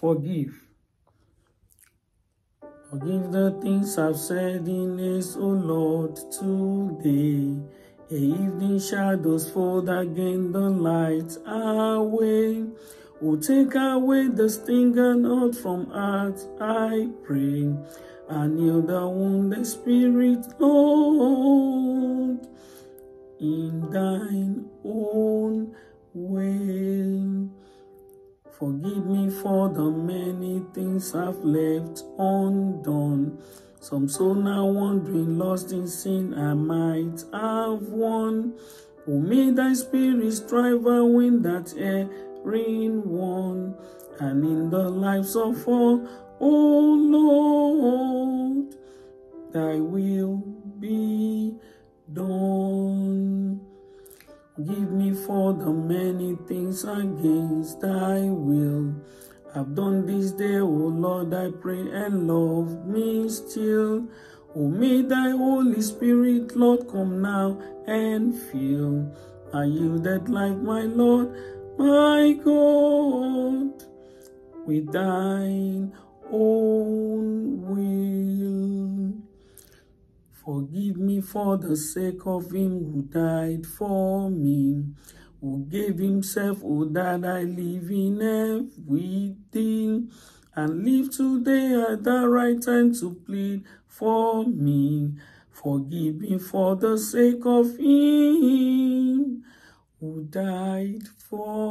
Forgive. Forgive the things I've said in this, O Lord, today. A evening shadows fold again, the light away. Oh, take away the sting and hurt from heart, I pray. And heal the wounded spirit, Lord, in thine own Forgive me for the many things I've left undone. Some soul now wandering, lost in sin, I might have won. Who made thy spirit strive and win that erring one? And in the lives of all, O Lord, thy will be done. Me for the many things against thy will. I've done this day, O Lord, I pray, and love me still. O may thy Holy Spirit, Lord, come now and fill. I yielded like my Lord, my God, with thine own will. Forgive me for the sake of him who died for me, who gave himself, oh, that I live in everything, and live today at the right time to plead for me. Forgive me for the sake of him who died for.